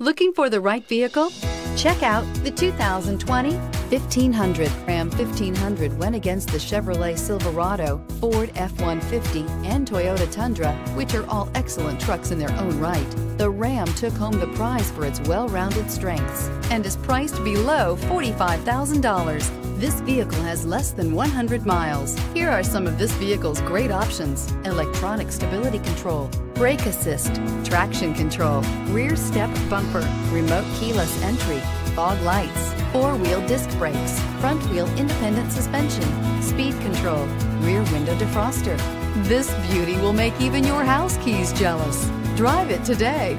Looking for the right vehicle? Check out the 2020 1500. Ram 1500 went against the Chevrolet Silverado, Ford F-150, and Toyota Tundra, which are all excellent trucks in their own right. The Ram took home the prize for its well-rounded strengths and is priced below $45,000. This vehicle has less than 100 miles. Here are some of this vehicle's great options. Electronic stability control, brake assist, traction control, rear step bumper, remote keyless entry, fog lights, four-wheel disc brakes, front-wheel independent suspension, speed control, rear window defroster. This beauty will make even your house keys jealous. Drive it today.